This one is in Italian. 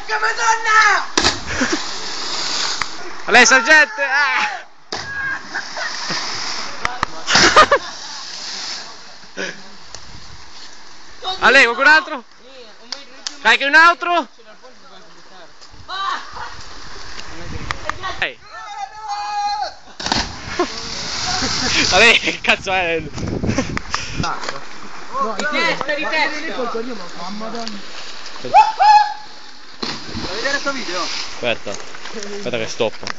Porca madonna! Lei sergente! Ah! A lei qualcun altro? Carichi un altro? Ehi. A lei che cazzo è? Di testa, di testa! Mamma madonna. Vedere sto video? Aspetta, aspetta che stoppo.